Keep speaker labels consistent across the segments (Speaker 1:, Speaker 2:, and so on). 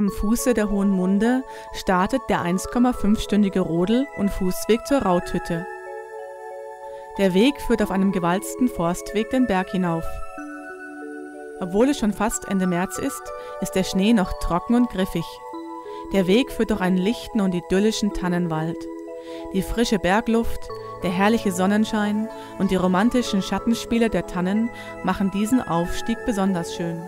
Speaker 1: Am Fuße der Hohen Munde startet der 1,5-stündige Rodel- und Fußweg zur Rauthütte. Der Weg führt auf einem gewalzten Forstweg den Berg hinauf. Obwohl es schon fast Ende März ist, ist der Schnee noch trocken und griffig. Der Weg führt durch einen lichten und idyllischen Tannenwald. Die frische Bergluft, der herrliche Sonnenschein und die romantischen Schattenspiele der Tannen machen diesen Aufstieg besonders schön.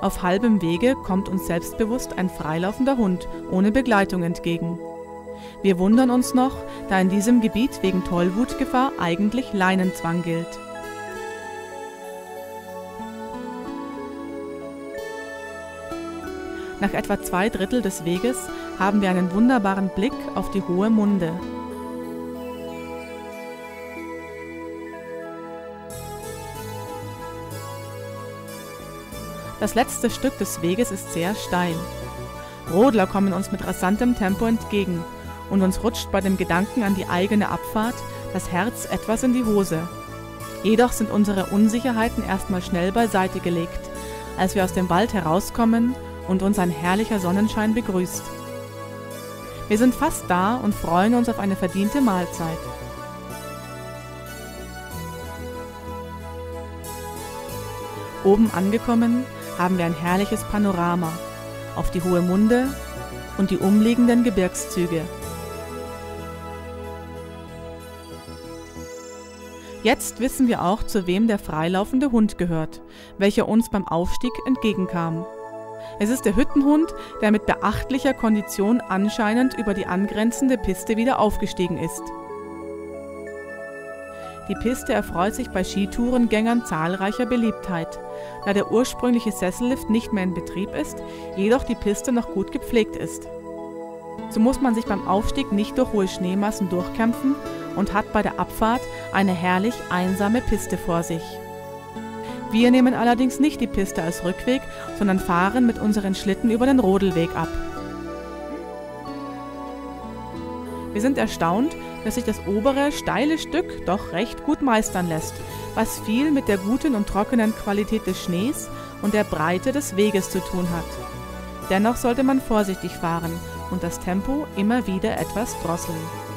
Speaker 1: Auf halbem Wege kommt uns selbstbewusst ein freilaufender Hund ohne Begleitung entgegen. Wir wundern uns noch, da in diesem Gebiet wegen Tollwutgefahr eigentlich Leinenzwang gilt. Nach etwa zwei Drittel des Weges haben wir einen wunderbaren Blick auf die hohe Munde. Das letzte Stück des Weges ist sehr steil. Rodler kommen uns mit rasantem Tempo entgegen und uns rutscht bei dem Gedanken an die eigene Abfahrt das Herz etwas in die Hose. Jedoch sind unsere Unsicherheiten erstmal schnell beiseite gelegt, als wir aus dem Wald herauskommen und uns ein herrlicher Sonnenschein begrüßt. Wir sind fast da und freuen uns auf eine verdiente Mahlzeit. Oben angekommen haben wir ein herrliches Panorama auf die Hohe Munde und die umliegenden Gebirgszüge. Jetzt wissen wir auch, zu wem der freilaufende Hund gehört, welcher uns beim Aufstieg entgegenkam. Es ist der Hüttenhund, der mit beachtlicher Kondition anscheinend über die angrenzende Piste wieder aufgestiegen ist. Die Piste erfreut sich bei Skitourengängern zahlreicher Beliebtheit, da der ursprüngliche Sessellift nicht mehr in Betrieb ist, jedoch die Piste noch gut gepflegt ist. So muss man sich beim Aufstieg nicht durch hohe Schneemassen durchkämpfen und hat bei der Abfahrt eine herrlich einsame Piste vor sich. Wir nehmen allerdings nicht die Piste als Rückweg, sondern fahren mit unseren Schlitten über den Rodelweg ab. Wir sind erstaunt, dass sich das obere, steile Stück doch recht gut meistern lässt, was viel mit der guten und trockenen Qualität des Schnees und der Breite des Weges zu tun hat. Dennoch sollte man vorsichtig fahren und das Tempo immer wieder etwas drosseln.